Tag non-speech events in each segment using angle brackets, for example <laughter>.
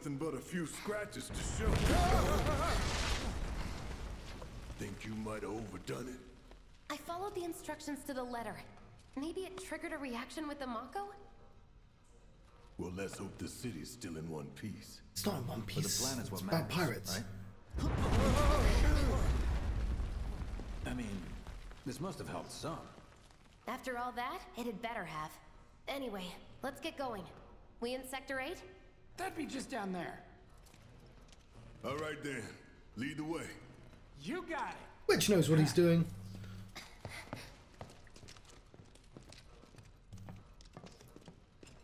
nothing but a few scratches to show. Think you might have overdone it? I followed the instructions to the letter. Maybe it triggered a reaction with the Mako? Well, let's hope the city's still in one piece. It's not in one piece. the planet's what it's about pirates. right? I mean, this must have helped some. After all that, it had better have. Anyway, let's get going. We in Sector 8? That'd be just down there. All right then, lead the way. You got it. Which knows what he's doing.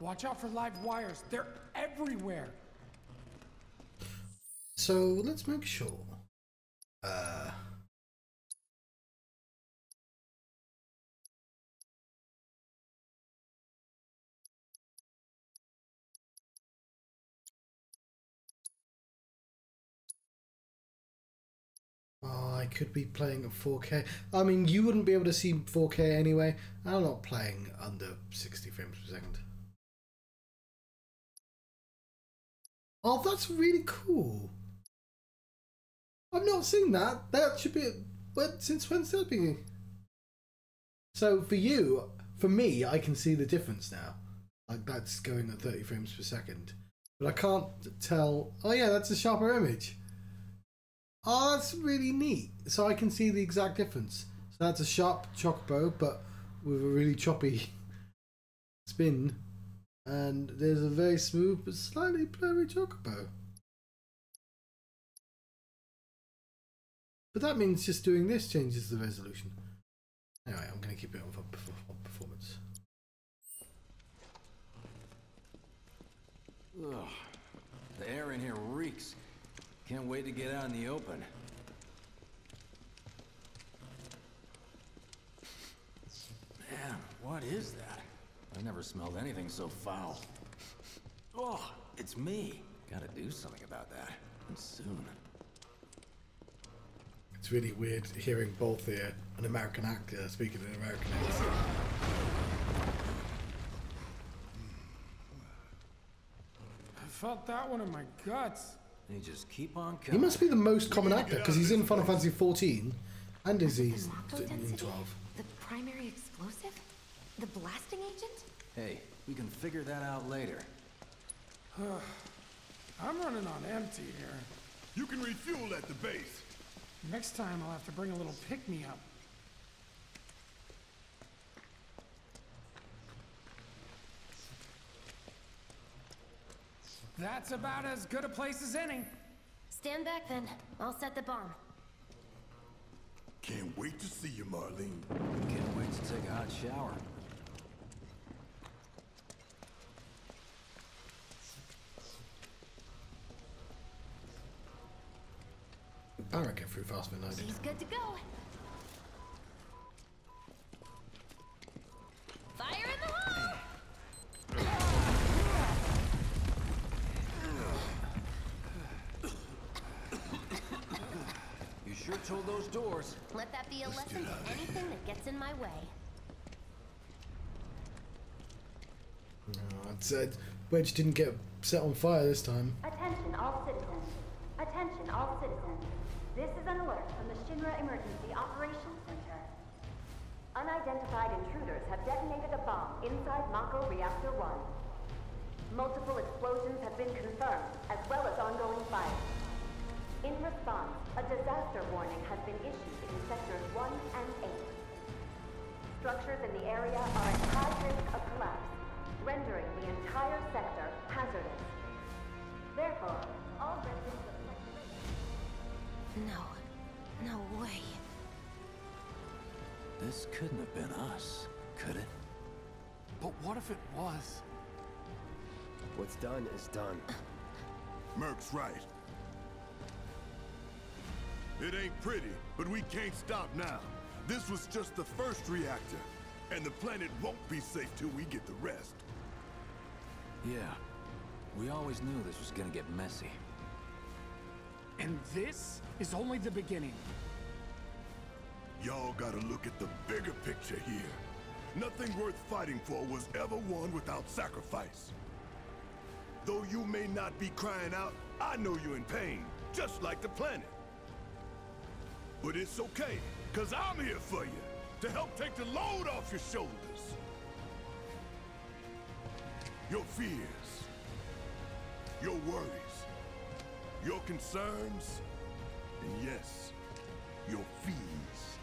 Watch out for live wires. They're everywhere. So let's make sure. Uh, Oh, I could be playing at 4K. I mean, you wouldn't be able to see 4K anyway. I'm not playing under 60 frames per second. Oh, that's really cool. I've not seen that. That should be. When, since when's that beginning? So for you, for me, I can see the difference now. Like that's going at 30 frames per second. But I can't tell. Oh, yeah, that's a sharper image. Oh, that's really neat. So I can see the exact difference. So that's a sharp chocobo, but with a really choppy <laughs> spin. And there's a very smooth but slightly blurry chocobo. But that means just doing this changes the resolution. Anyway, I'm going to keep it on for performance. Ugh. The air in here reeks. Can't wait to get out in the open. Man, what is that? I never smelled anything so foul. Oh, it's me. Gotta do something about that. And soon. It's really weird hearing both here an American actor speaking in an American accent. I felt that one in my guts. They just keep on He must be the most common actor because he's in Final Fantasy 14 and is he's Mako in 12. The primary explosive? The blasting agent? Hey, we can figure that out later. <sighs> I'm running on empty here. You can refuel at the base. Next time I'll have to bring a little pick-me-up. That's about as good a place as any. Stand back then. I'll set the bomb. Can't wait to see you, Marlene. Can't wait to take a hot shower. I reckon through faster than I did. She's good to go. Those doors. Let that be a lesson to anything that gets in my way. Oh, I'd said Wedge didn't get set on fire this time. Attention all citizens. Attention all citizens. This is an alert from the Shinra Emergency Operations Center. Unidentified intruders have detonated a bomb inside Mako Reactor 1. Multiple explosions have been confirmed, as well as ongoing fire. In response, a disaster warning has been issued in Sectors 1 and 8. Structures in the area are at high risk of collapse, rendering the entire sector hazardous. Therefore, all residents of Sector No. No way. This couldn't have been us, could it? But what if it was? What's done is done. Merc's right. It ain't pretty, but we can't stop now. This was just the first reactor, and the planet won't be safe till we get the rest. Yeah. We always knew this was gonna get messy. And this is only the beginning. Y'all gotta look at the bigger picture here. Nothing worth fighting for was ever won without sacrifice. Though you may not be crying out, I know you're in pain, just like the planet. But it's okay, cause I'm here for you, to help take the load off your shoulders. Your fears, your worries, your concerns, and yes, your fees.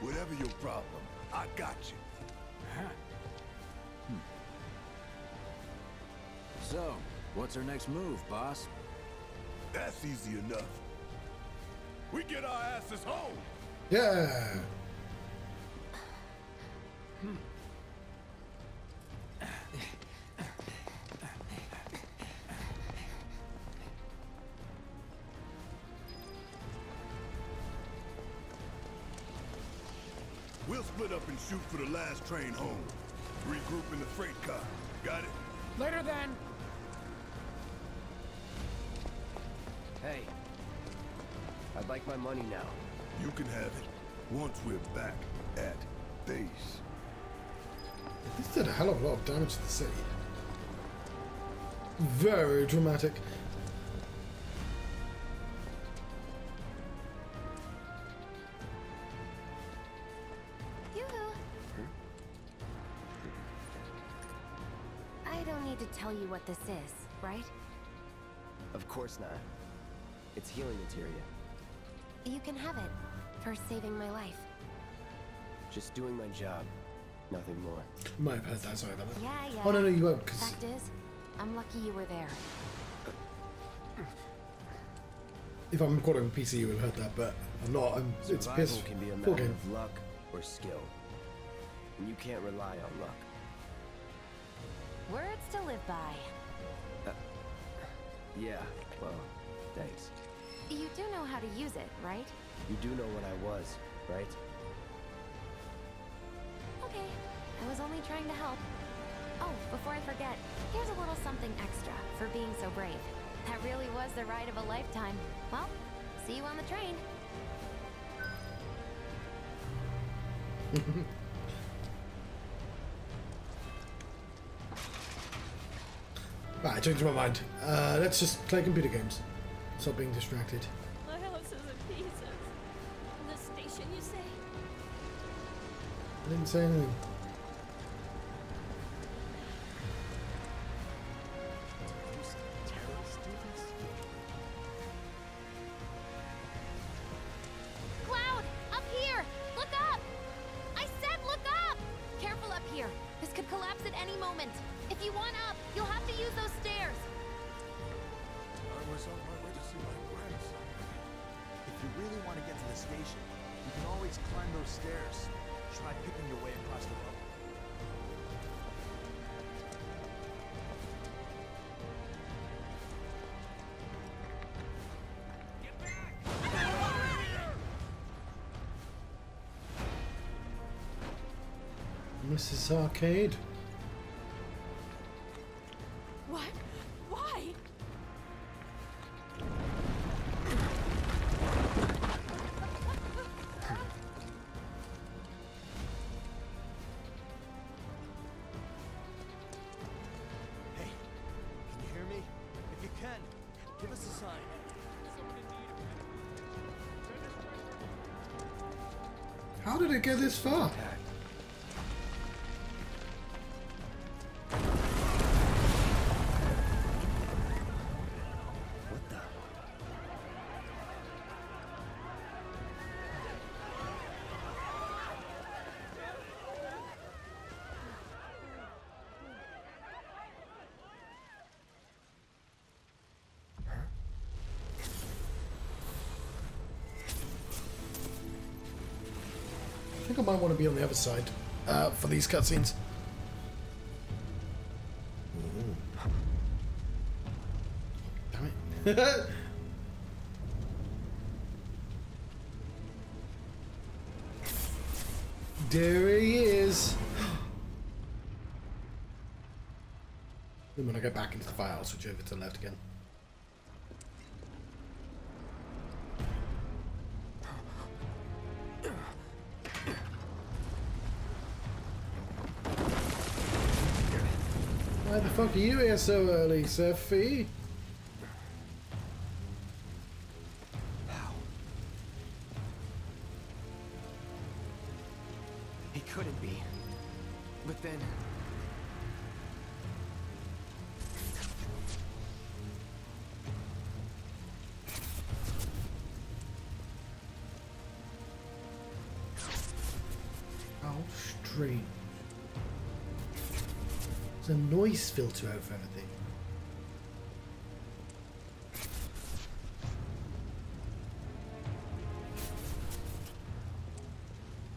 Whatever your problem, I got you. Hmm. So, what's our next move, boss? That's easy enough. We get our asses home. Yeah. We'll split up and shoot for the last train home. Regroup in the freight car. Got it? Later then. Hey. I'd like my money now. You can have it once we're back at base. This did a hell of a lot of damage to the city. Very dramatic. Yoo-hoo. I don't need to tell you what this is, right? Of course not. It's healing materia. You can have it for saving my life. Just doing my job. Nothing more. Might have heard that, sorry that. Yeah, yeah. Oh, no, no, you won't, because Fact is, I'm lucky you were there. <clears throat> if I'm recording on PC, you would have heard that, but I'm not. I'm, it's a Survival PS4 can be a matter game. of luck or skill. And you can't rely on luck. Words to live by. Uh, yeah, well, thanks. You do know how to use it, right? You do know what I was, right? Okay. I was only trying to help. Oh, before I forget, here's a little something extra for being so brave. That really was the ride of a lifetime. Well, see you on the train. <laughs> Right, I changed my mind. Uh, let's just play computer games. Stop being distracted. My house is in pieces. The station, you say? I didn't say anything. Mrs. Arcade. What? Why? Hey, can you hear me? If you can, give us a sign. How did it get this far? Think I might want to be on the other side uh, for these cutscenes. Damn it. <laughs> there he is. then when I go back into the file, I'll switch over to the left again. Fuck you here so early, Sophie? Filter over everything.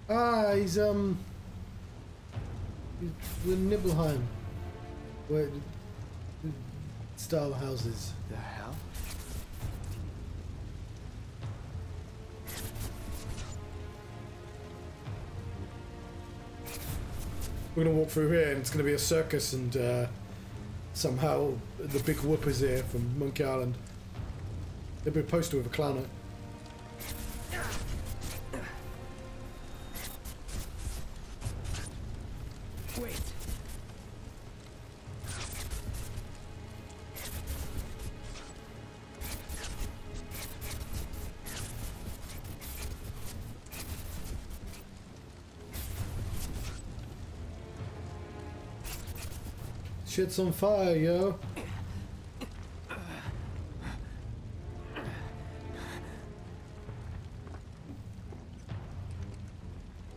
Ah, he's um, he's with Nibelheim, where style houses. The hell? We're gonna walk through here, and it's gonna be a circus, and uh, somehow the big whoopers here from Monkey Island. There'll be a poster with a clown on it. Shit's on fire, yo.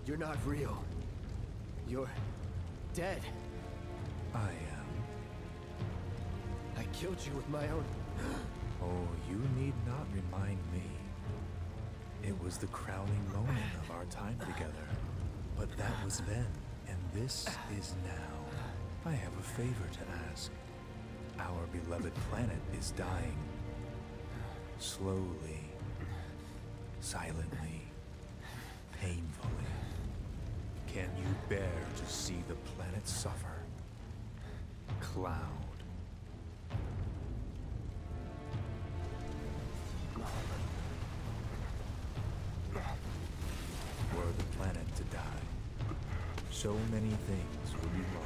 You're not real. You're dead. I am. I killed you with my own. <gasps> Oh, you need not remind me. It was the crowning moment of our time together. But that was then, and this is now. I have a favor to ask. Our beloved planet is dying. Slowly. Silently. Painfully. Can you bear to see the planet suffer? Cloud. Were the planet to die, so many things would be lost.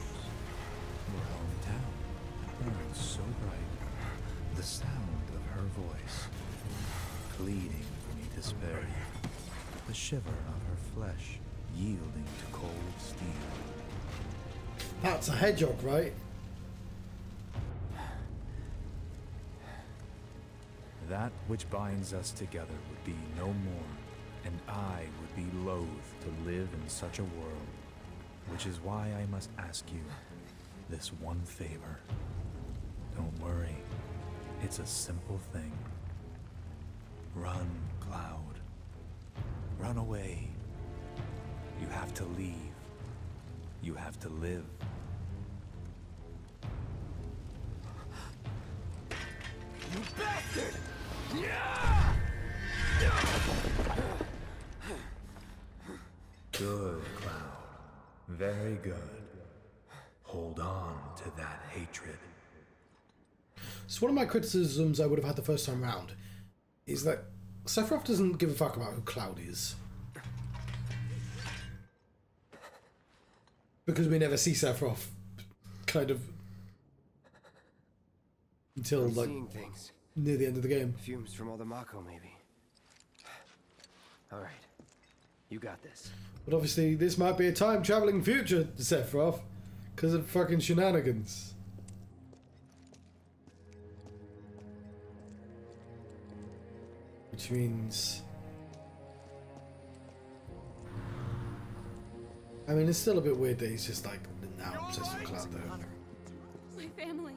Voice, pleading for me to spare you. The shiver of her flesh, yielding to cold steel. That's a hedgehog, right? That which binds us together would be no more, and I would be loath to live in such a world. Which is why I must ask you this one favor. Don't worry, it's a simple thing. Run, Cloud. Run away. You have to leave. You have to live. You bastard! Yeah! Good, Cloud. Very good. Hold on to that hatred. So one of my criticisms I would have had the first time round is that Sephiroth doesn't give a fuck about who Cloud is. Because we never see Sephiroth kind of until I'm like things. near the end of the game. Fumes from all the Mako, maybe. All right. You got this. But obviously this might be a time traveling future to Sephiroth because of fucking shenanigans. Which means I mean it's still a bit weird that he's just like now obsessed with Cloud though. My family.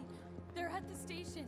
They're at the station.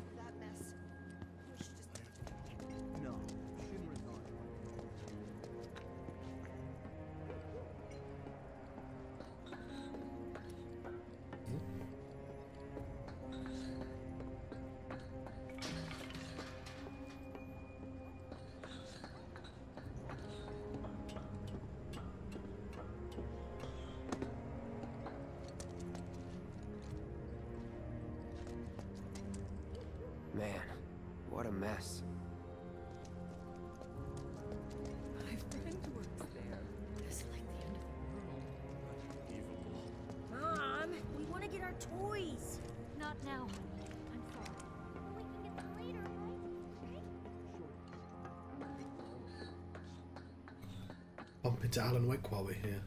Toys. Not now. I'm sorry. We can get them later, right? Bump into Alan Wake while we're here.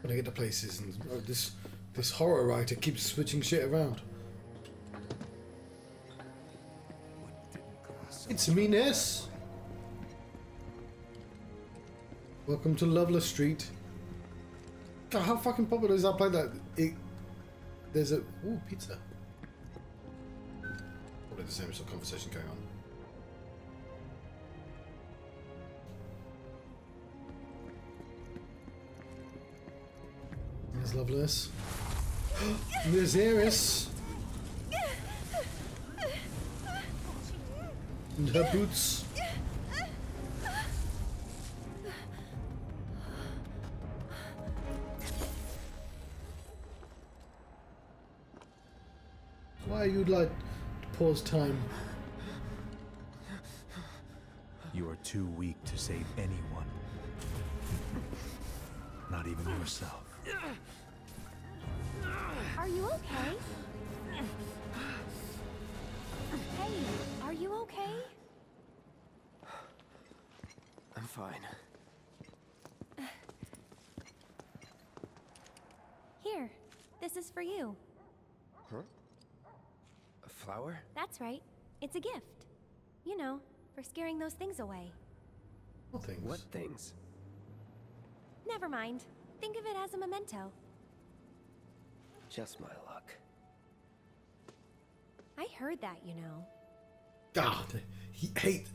When I get to places and oh, this this horror writer keeps switching shit around. It's me, Ness. Welcome to Loveless Street. How fucking popular is that play that it there's a ooh pizza. Probably the same sort of conversation going on. There's Loveless. <gasps> There's Aeris. And her boots. You'd like to pause time? You are too weak to save anyone. Not even yourself. Are you okay? Hey, are you okay? I'm fine. Here, this is for you. Huh? A flower? That's right. It's a gift. You know, for scaring those things away. What things? What things? Never mind. Think of it as a memento. Just my luck. I heard that, you know. Ah, God, he hate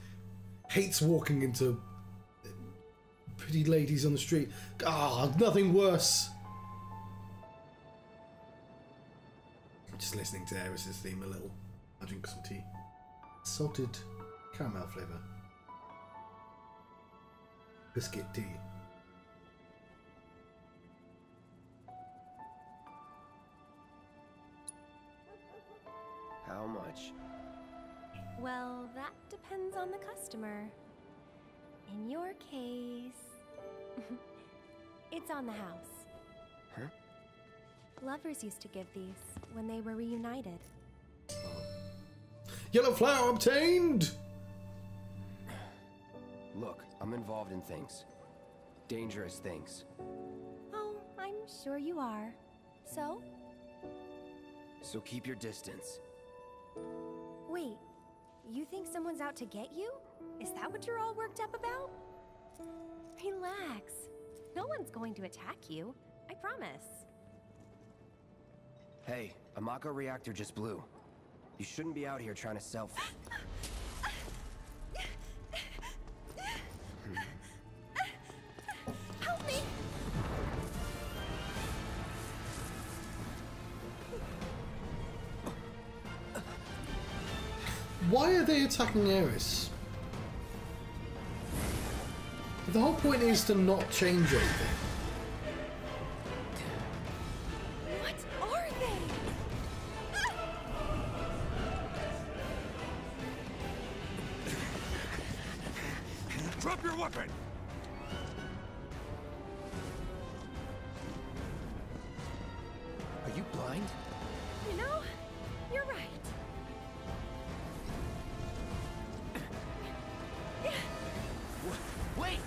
hates walking into uh, pretty ladies on the street. God, nothing worse. I'm just listening to Aeris's theme a little. I drink some tea. Salted caramel flavour. Biscuit tea. How much? Well, that depends on the customer. In your case, <laughs> it's on the house. Huh? Lovers used to give these when they were reunited. Yellow flower obtained! Look, I'm involved in things. Dangerous things. Oh, I'm sure you are. So? So keep your distance. Wait, you think someone's out to get you? Is that what you're all worked up about? Relax. No one's going to attack you. I promise. Hey, a Mako reactor just blew. You shouldn't be out here trying to self- Help me! Why are they attacking Aeris? The whole point is to not change anything. You blind? You know, you're right. Wait!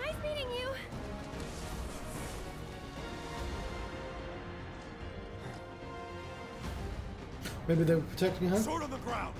Nice meeting you. Maybe they were protecting her? Sword on the ground!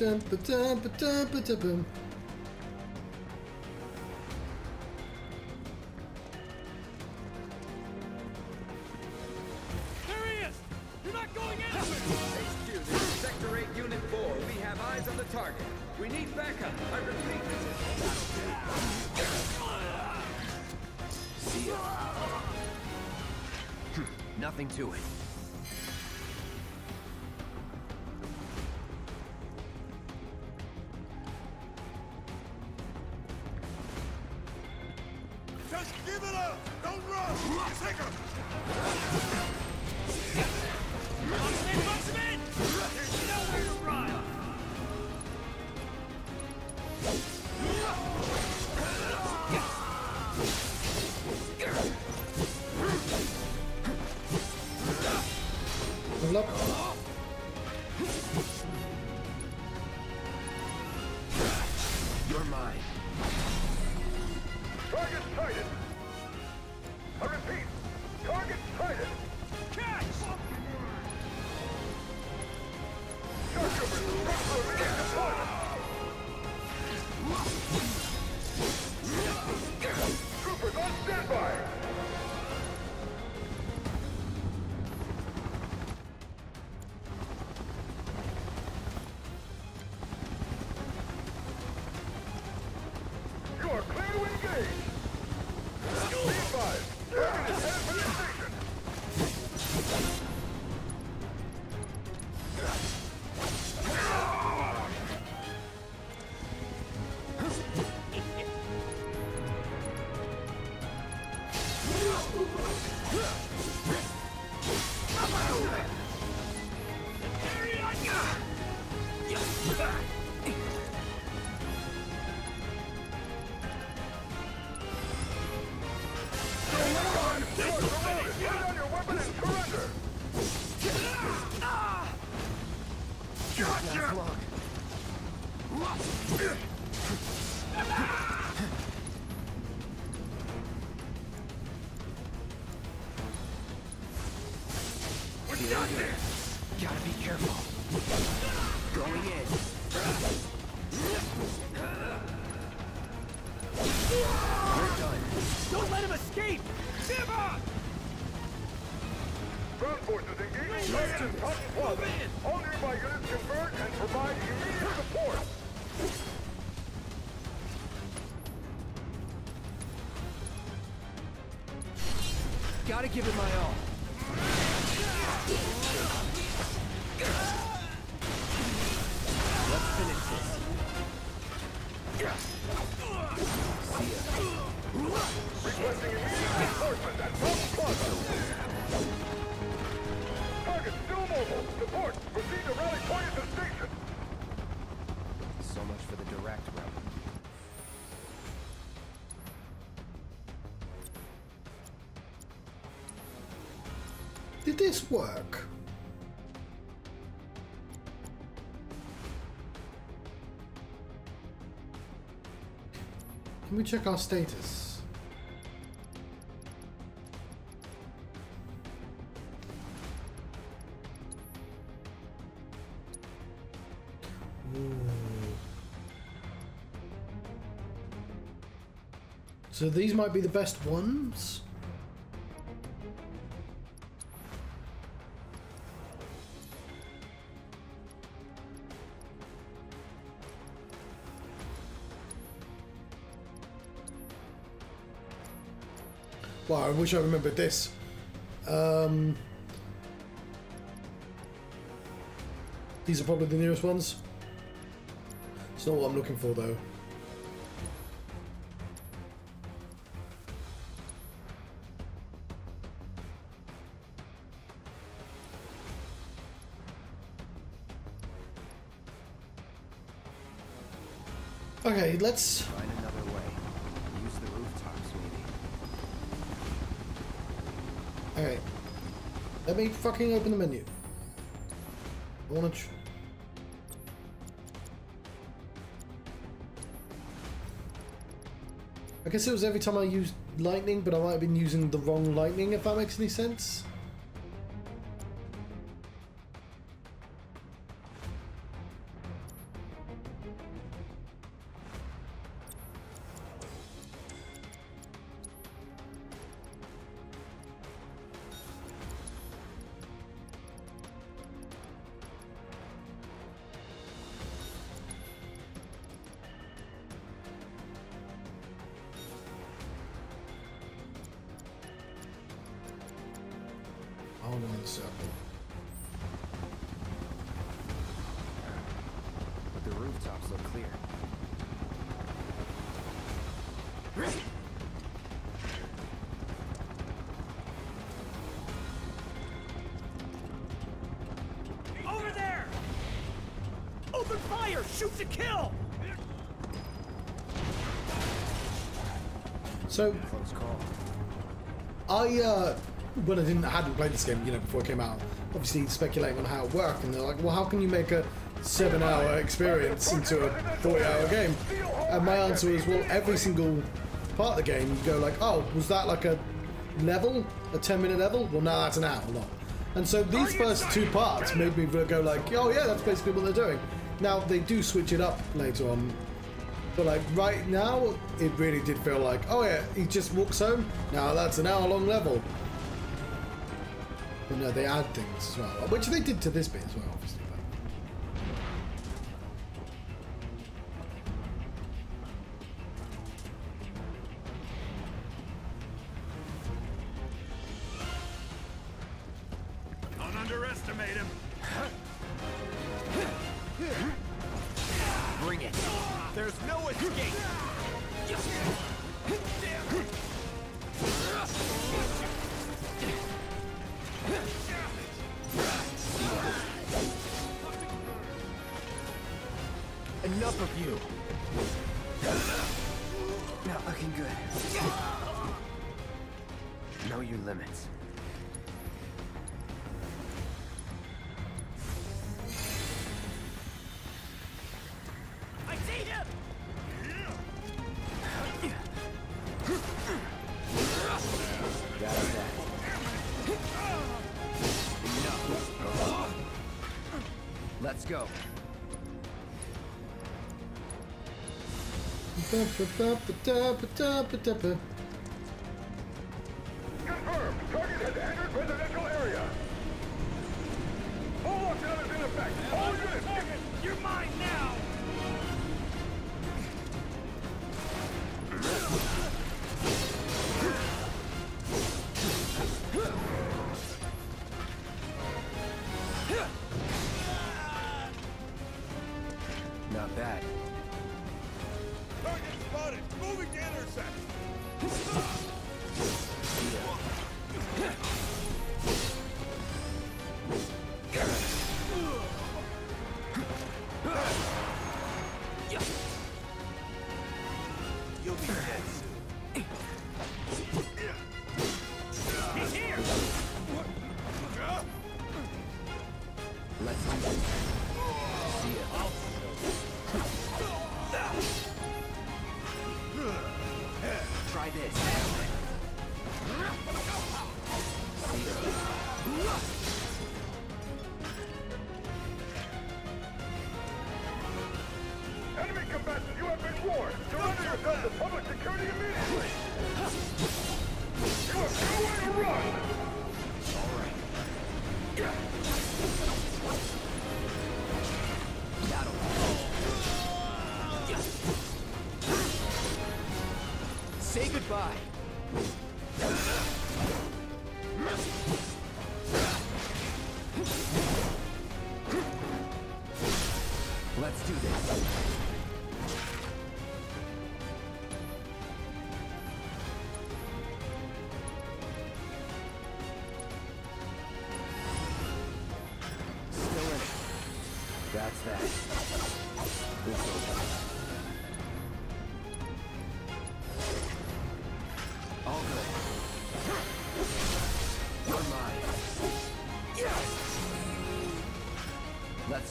Bum, ba-dum, ba-dum, ba-dum, ba-dum. There Just give it up! Don't run! Take her! We got this! Gotta be careful. Going in. We're done. Don't let him escape! Shiva! Ground forces engaging target Cotton Plaza. All nearby units converge and provide immediate support. Gotta give it my all. We check our status? Ooh. So these might be the best ones? I wish I remembered this. Um, these are probably the nearest ones. It's not what I'm looking for though. Okay, let's Okay. Let me fucking open the menu. I wanna I guess it was every time I used lightning, but I might have been using the wrong lightning, if that makes any sense. So. I, uh, when I didn't hadn't played this game, you know, before it came out, obviously speculating on how it worked, and they're like, well, how can you make a seven-hour experience into a forty-hour game? And my answer was, well, every single part of the game, you go like, oh, was that like a level, a ten-minute level? Well, no, that's an hour long. And so these first two parts made me go like, oh yeah, that's basically what they're doing. Now they do switch it up later on, but like right now, it really did feel like, oh yeah, he just walks home. Now that's an hour long level. But no, they add things as well, which they did to this bit as well, obviously. Ba-ba-ba-ba-da-ba-da-ba-da-ba. Confirmed.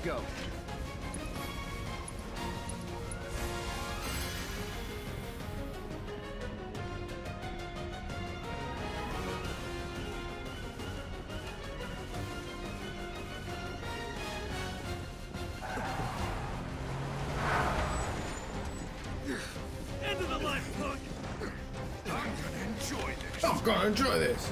Let's go. End of the line, punk! I'm gonna enjoy this. I'm gonna enjoy this.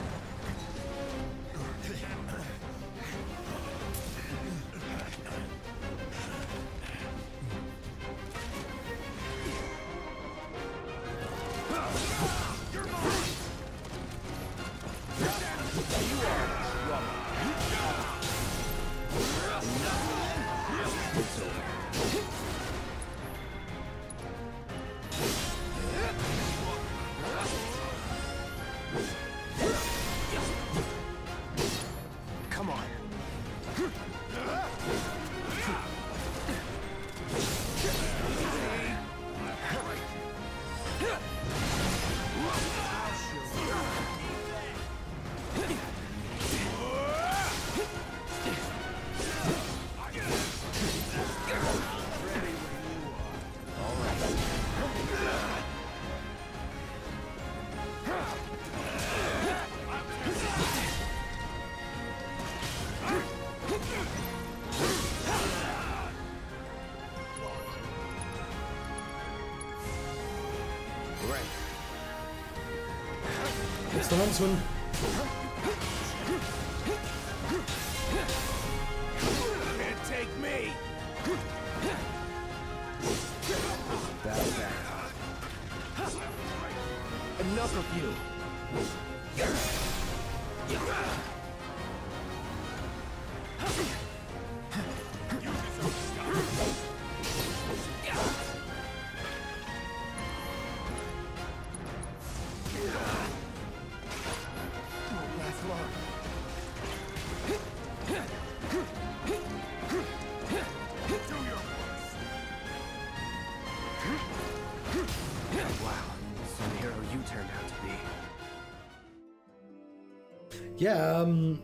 The Yeah, um.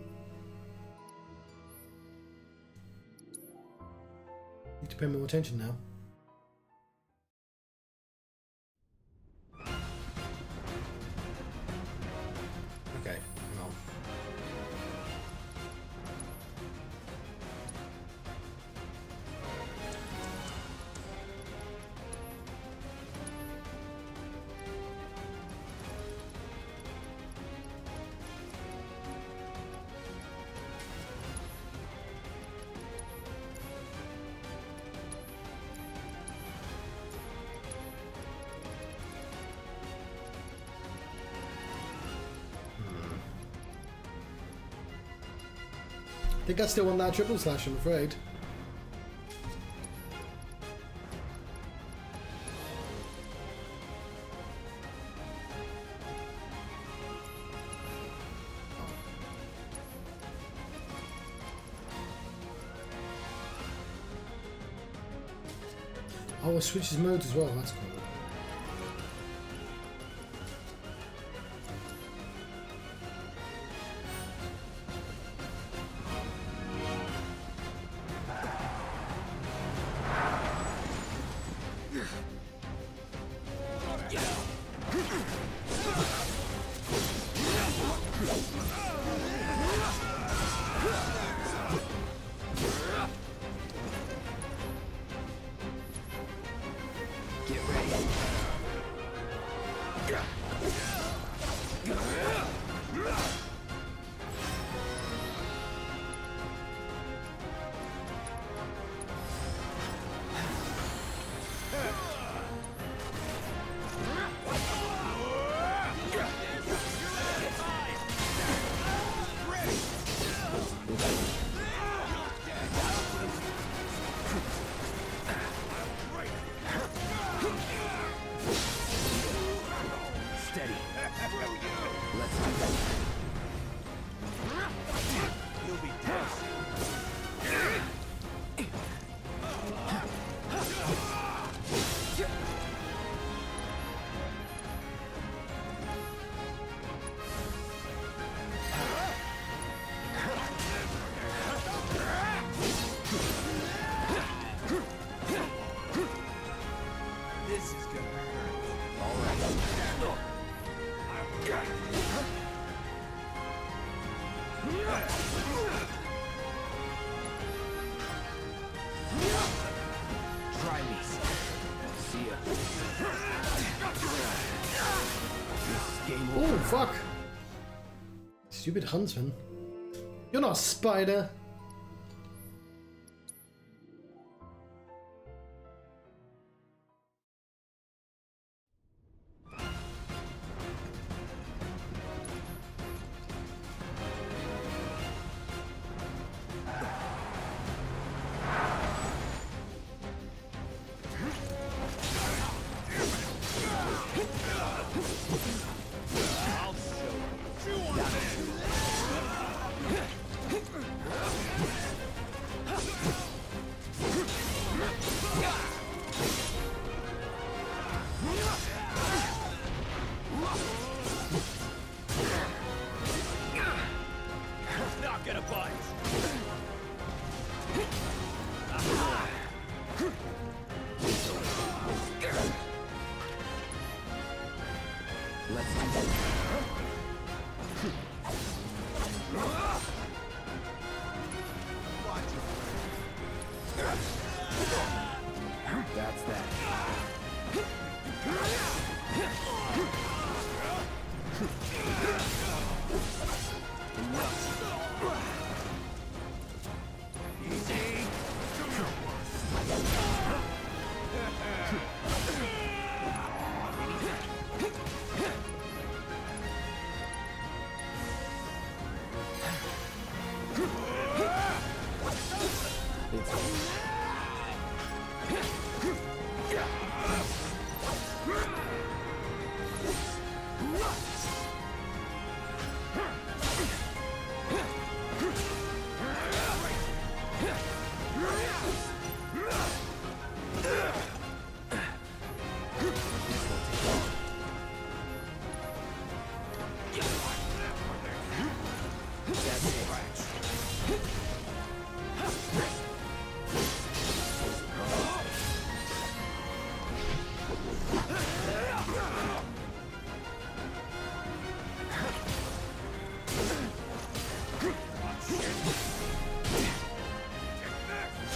Need to pay more attention now. Think I still want that triple slash, I'm afraid. Oh, it switches modes as well, that's cool. Fuck! Stupid huntsman. You're not a spider!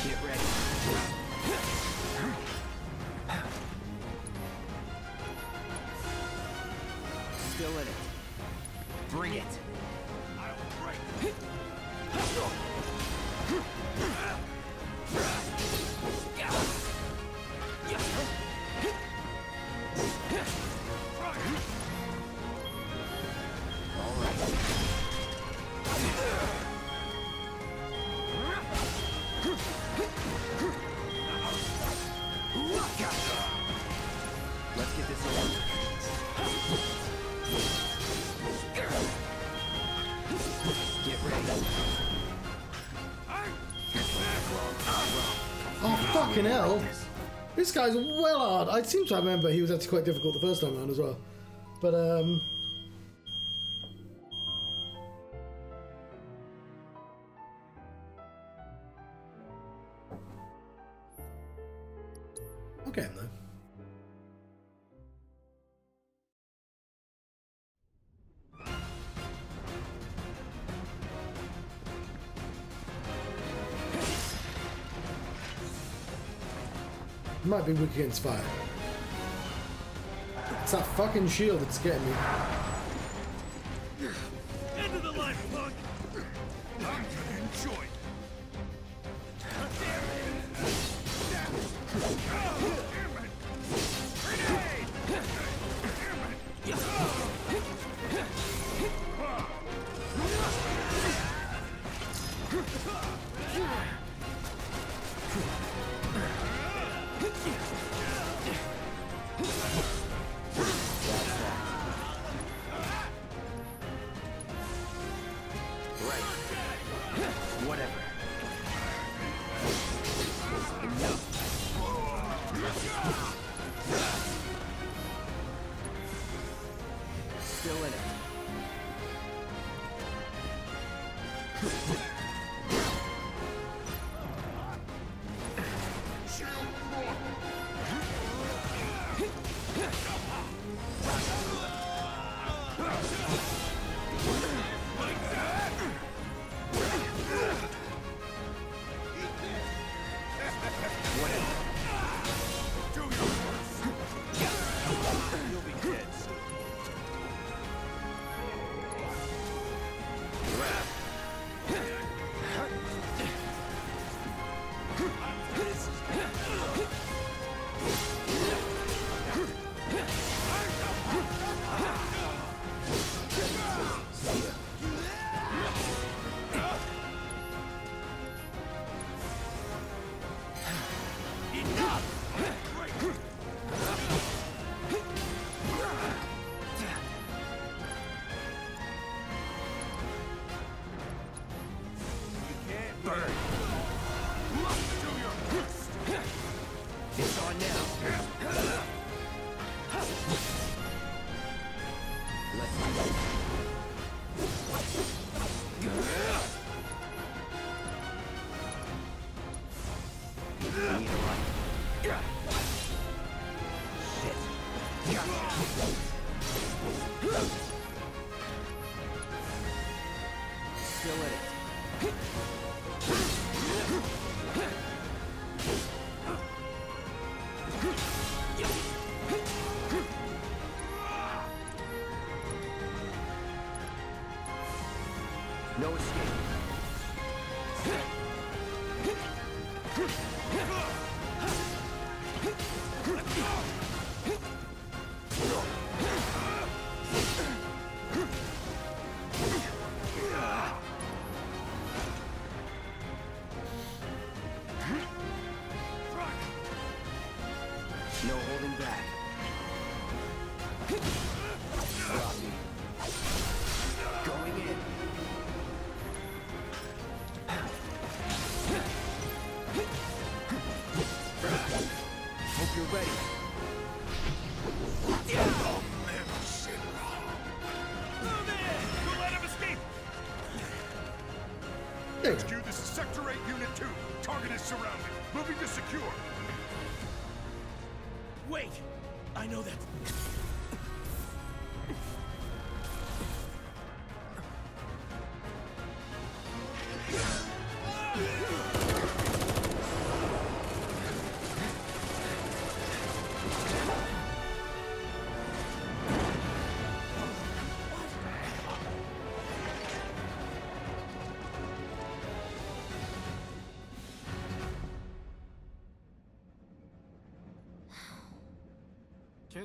Get ready. Fucking hell. This guy's well hard. I seem to remember he was actually quite difficult the first time around as well. But, um... be weak against fire. It's that fucking shield that's getting me.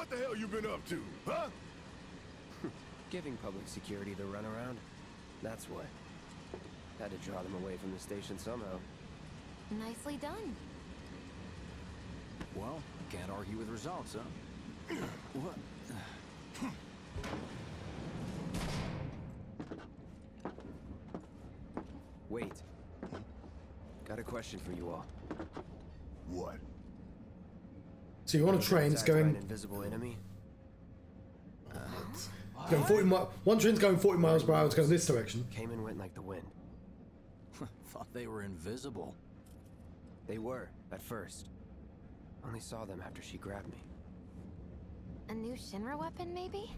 what the hell you been up to, huh? <laughs> Giving public security the runaround. That's what. Had to draw them away from the station somehow. Nicely done. Well, can't argue with results, huh? <clears throat> what? <sighs> Wait. Got a question for you all. What? So you're on a train, it's going, invisible enemy. going 40 mi- One train's going 40 miles per hour, it's going this direction. Came and went like the wind. <laughs> Thought they were invisible. They were, at first. Only saw them after she grabbed me. A new Shinra weapon, maybe?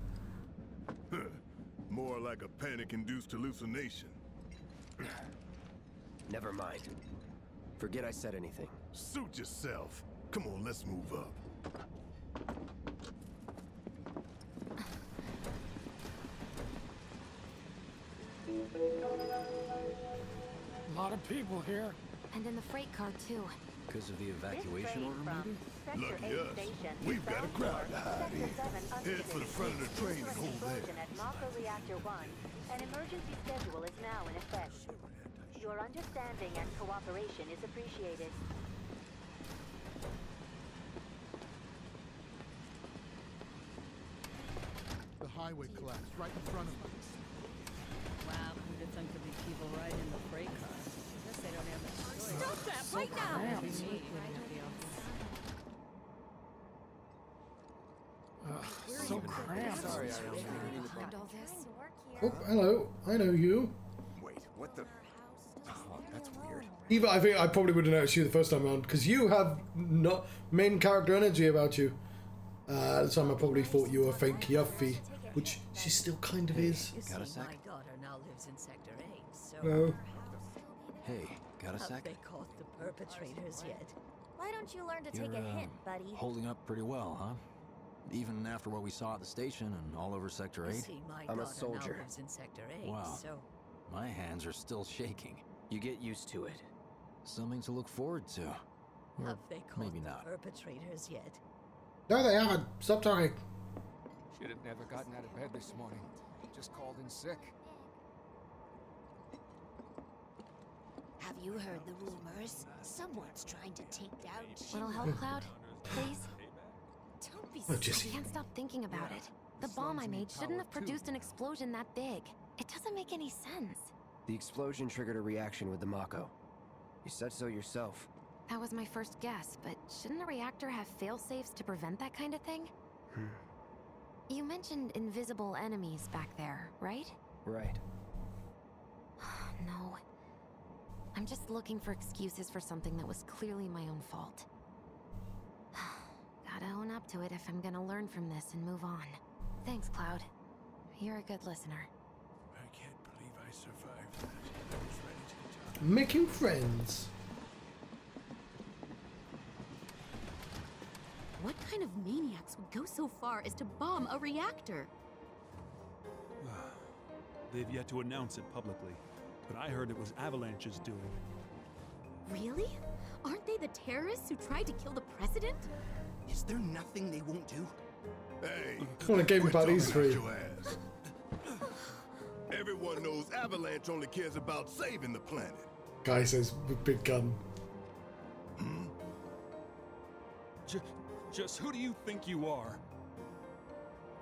<laughs> More like a panic-induced hallucination. Never mind. Forget I said anything. Suit yourself. Come on, let's move up. People here. And in the freight car, too. Because of the evacuation order, maybe? Lucky us. We've got a crowd to hide in. Head for the front of the train and hold there. Explosion at Mako Reactor 1. An emergency schedule is now in effect. Your understanding and cooperation is appreciated. The highway collapsed right in front of us. Wow, who'd have thunk there'd be people right in the freight car? Guess they don't have much choice. Stop that So right now! cramped. That'd be me. Ugh, so cramped. Sorry, I don't Behind all this. Oh, hello. I know you. Wait, what the? Oh, that's weird. Even I think I probably would have noticed you the first time around because you have not main character energy about you. Uh, at the time I probably thought you were fake Yuffie, which she still kind of is. You Got a sec? my daughter now lives in Sector 8, so... No. Hey, got a Have sec? they caught the perpetrators yet? Why don't you learn to You're, take a uh, hint, buddy? Holding up pretty well, huh? Even after what we saw at the station and all over Sector 8? see, my I'm a soldier. now lives in Sector 8, Wow. so... My hands are still shaking. You get used to it. Something to look forward to. Or Have they caught maybe the not. perpetrators yet? No, they haven't. Stop talking. Should have never gotten out of bed this morning. Just called in sick. Have you heard the rumors? Someone's trying to take down Little Shinra. help, Cloud? Please? Don't be Oh, I Jesse. can't stop thinking about it. The bomb I made shouldn't have produced an explosion that big. It doesn't make any sense. The explosion triggered a reaction with the Mako. You said so yourself. That was my first guess, but shouldn't a reactor have fail-safes to prevent that kind of thing? Hmm. You mentioned invisible enemies back there, right? Right. <sighs> no. I'm just looking for excuses for something that was clearly my own fault. <sighs> Gotta own up to it if I'm gonna learn from this and move on. Thanks, Cloud. You're a good listener. I can't believe I survived that. I was ready to die. Making friends. What kind of maniacs would go so far as to bomb a reactor? <sighs> They've yet to announce it publicly, but I heard it was Avalanche's doing. Really? Aren't they the terrorists who tried to kill the president? Is there nothing they won't do? Hey, I want a game quit about these three. out your ass. Everyone knows Avalanche only cares about saving the planet. Guy says with big gun. Hmm? Just, just who do you think you are?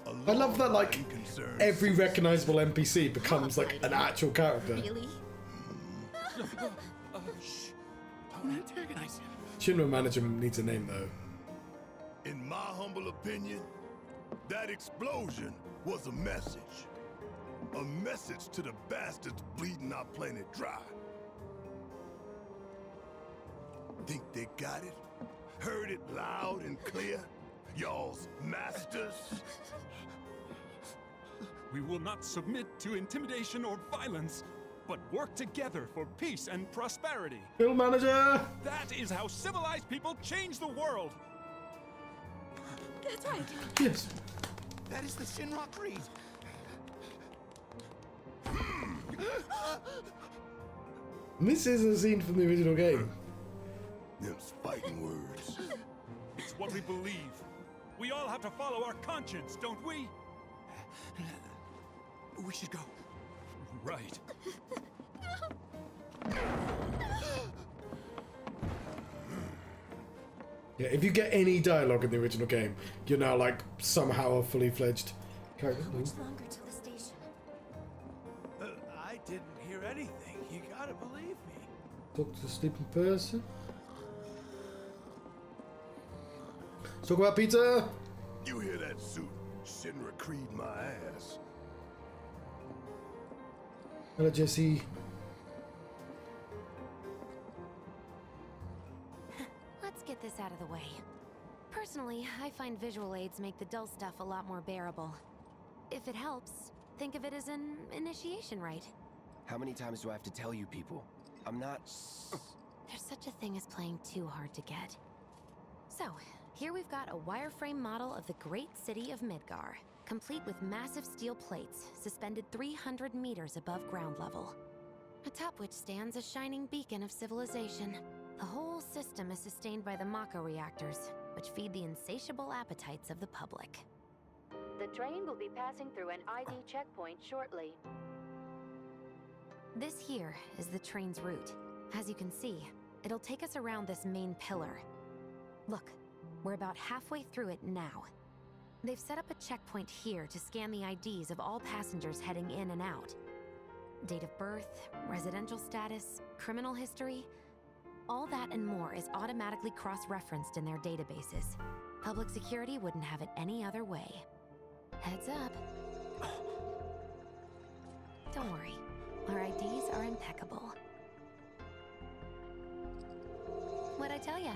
I love that like every recognizable NPC becomes like an actual character. Really? uh, shh. Don't antagonize him. Shinra management needs a name though. In my humble opinion, that explosion was a message. A message to the bastards bleeding our planet dry. Think they got it? Heard it loud and clear? Y'all's masters? We will not submit to intimidation or violence, but work together for peace and prosperity. Bill manager! That is how civilized people change the world. That's right. Yes. That is the Shinra Creed. Hmm. This isn't a scene from the original game. Them's fighting words. It's what we believe. We all have to follow our conscience, don't we? We should go. Right. Yeah, if you get any dialogue in the original game, you're now like somehow a fully fledged character. How much longer till the station? Uh, I didn't hear anything. You gotta believe me. Talk to a sleeping person. Let's talk about pizza. You hear that suit? Shinra Creed my ass. Hello, Jesse. Let's get this out of the way. Personally, I find visual aids make the dull stuff a lot more bearable. If it helps, think of it as an initiation rite. How many times do I have to tell you people? I'm not. There's such a thing as playing too hard to get. So, here we've got a wireframe model of the great city of Midgar, complete with massive steel plates suspended 300 meters above ground level. Atop which stands a shining beacon of civilization. The whole system is sustained by the Mako reactors, which feed the insatiable appetites of the public. The train will be passing through an ID checkpoint shortly. This here is the train's route. As you can see, it'll take us around this main pillar. Look, we're about halfway through it now. They've set up a checkpoint here to scan the IDs of all passengers heading in and out. Date of birth, residential status, criminal history, all that and more is automatically cross-referenced in their databases. Public security wouldn't have it any other way. Heads up. Don't worry, our IDs are impeccable. What'd I tell ya?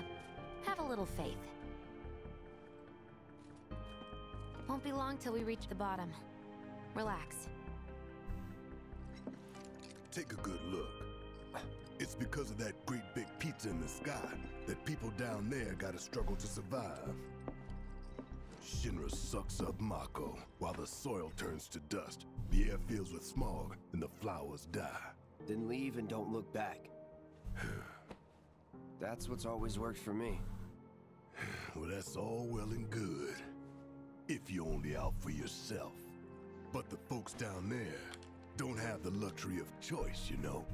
Have a little faith. Won't be long till we reach the bottom. Relax. Take a good look. It's because of that great big pizza in the sky that people down there gotta struggle to survive. Shinra sucks up Mako while the soil turns to dust, the air fills with smog, and the flowers die. Then leave and don't look back. <sighs> That's what's always worked for me. Well, that's all well and good. If you're only out for yourself. But the folks down there don't have the luxury of choice, you know.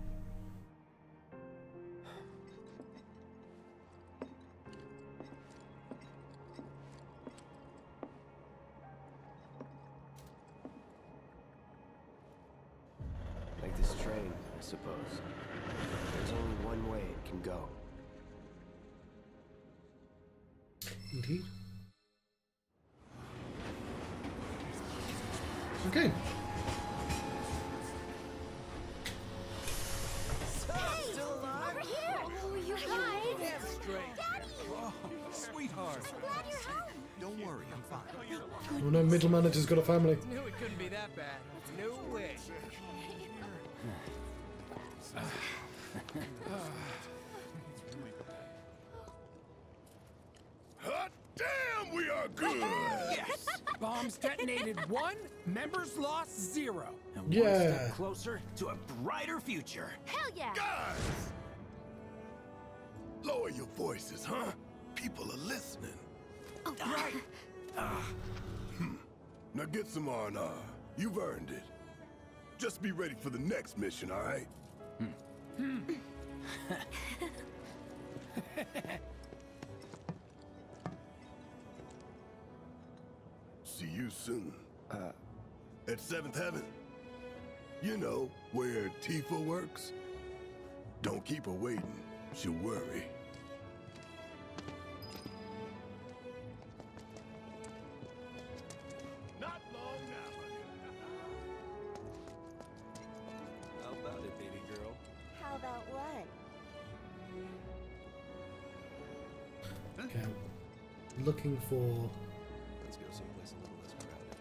Manager's got a family. Knew it couldn't be that bad. No way. Hot damn, we are good! Yes! Bombs detonated one, members lost zero. And one Yeah. step closer to a brighter future. Hell yeah! Guys! Lower your voices, huh? People are listening. Oh, right. <laughs> Now get some R&R. You've earned it. Just be ready for the next mission, all right? <laughs> See you soon. Uh, At Seventh Heaven. You know, where Tifa works. Don't keep her waiting. She'll worry. Looking for. Let's go someplace a little less crowded.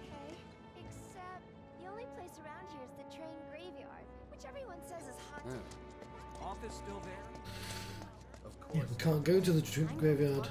Okay, except the only place around here is the train graveyard, which everyone says is haunted. Office still there? Of Yeah, we can't go to the troop graveyard.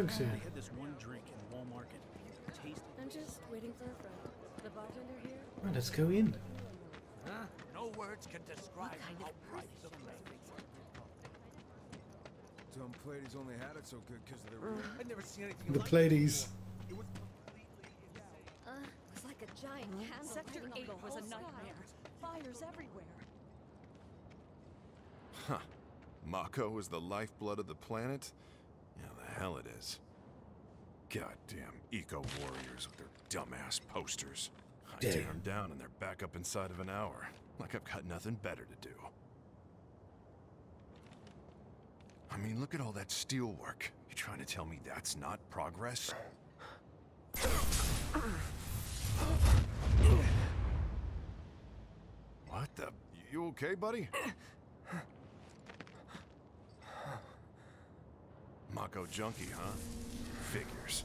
Drinks here. I had this one drink in Wall Market. Taste I'm just waiting for a friend. The bartender here? Right, let's go in. Huh? No words can describe how bright the flame Some Pleiades only had it so good because of the rear. I'd never seen anything The like Pleiades. Uh, it's like a giant candle Sector lighting 8 up was a nightmare. Fires everywhere. Huh. Mako is the lifeblood of the planet? Hell it is. Goddamn eco warriors with their dumbass posters. I tear them down and they're back up inside of an hour. Like I've got nothing better to do. I mean, look at all that steel work. You trying to tell me that's not progress? What the? You okay, buddy? Mako junkie, huh? Figures.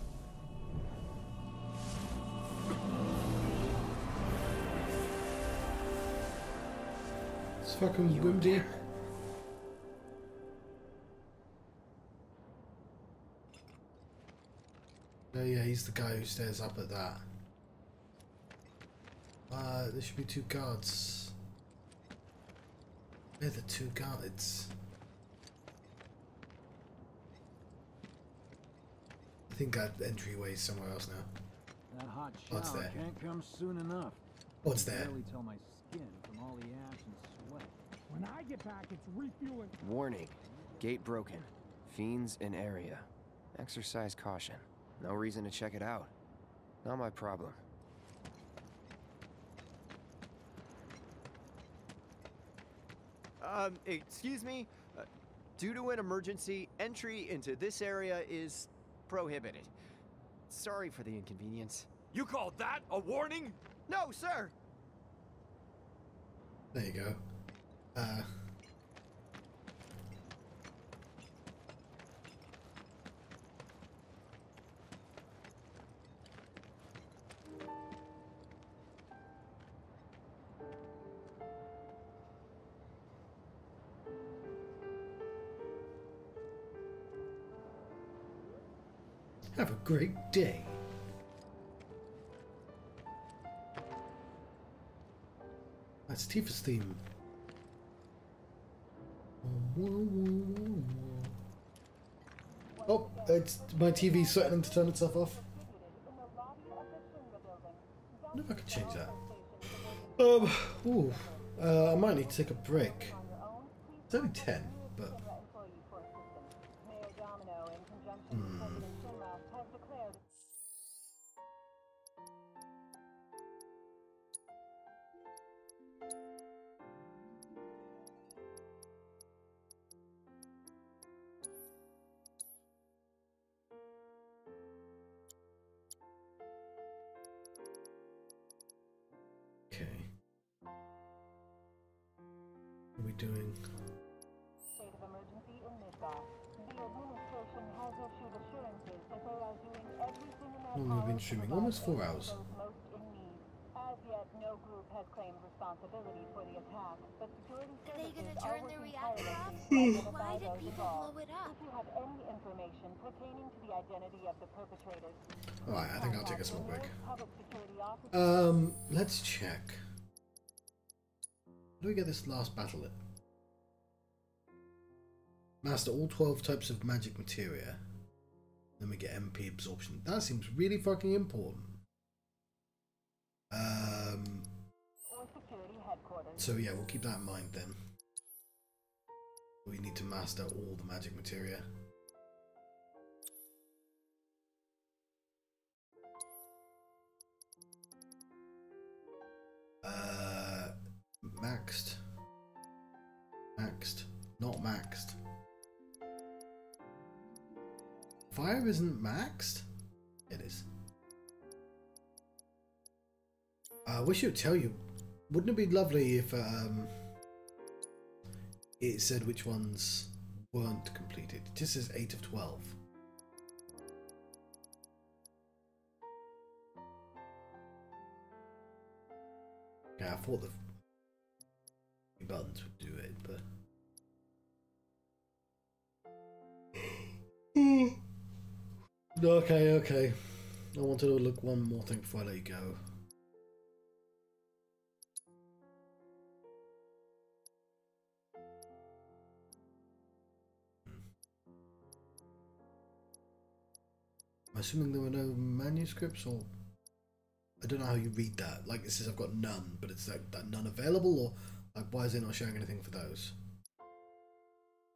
It's fucking Wimdy. Oh yeah, he's the guy who stares up at that. Uh, there should be two guards. They're the two guards. I think that entryway is somewhere else now. That hot What's shower there? can't come soon enough. What's I can there? barely tell my skin from all the ash and sweat. When I get back, it's refueling. Warning. Gate broken. Fiends in area. Exercise caution. No reason to check it out. Not my problem. Um, excuse me? Uh, due to an emergency, entry into this area is prohibited. Sorry for the inconvenience. You call that a warning? No, sir! There you go. Uh, have a great day. That's Tifa's theme. Oh, it's my TV's starting to turn itself off. If I could change that. Um, ooh, uh, I might need to take a break. It's only 10, but. Streaming? Almost four hours. those most in need. As yet, no group has claimed responsibility for the attack, but security Are they services gonna turn the working reactor off? Why did people blow it up? If you have any information pertaining to the identity of the perpetrators, Alright, I think I'll take a small break. public security officers Um, let's check. How do we get this last battle in? Master all 12 types of magic materia. Then we get MP absorption. That seems really fucking important. Um, so yeah, we'll keep that in mind then. We need to master all the magic materia. Uh, maxed. Maxed. Not maxed. Fire isn't maxed? It is. I wish it would tell you. Wouldn't it be lovely if um, it said which ones weren't completed? Just says 8 of 12. Yeah, I thought the buttons would do it, but. Okay, okay. I wanted to look one more thing before I let you go. Hmm. I'm assuming there were no manuscripts, or I don't know how you read that. Like it says, I've got none, but it's like that none available, or like why is it not showing anything for those?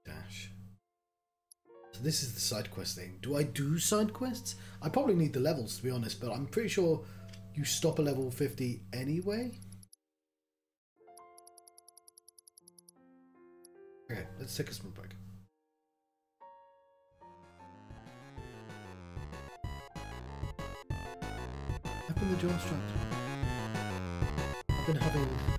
Dash. So this is the side quest thing. Do I do side quests? I probably need the levels to be honest, but I'm pretty sure you stop a level 50 anyway. Okay, let's take a small break. Been the Johnstruct. I've been having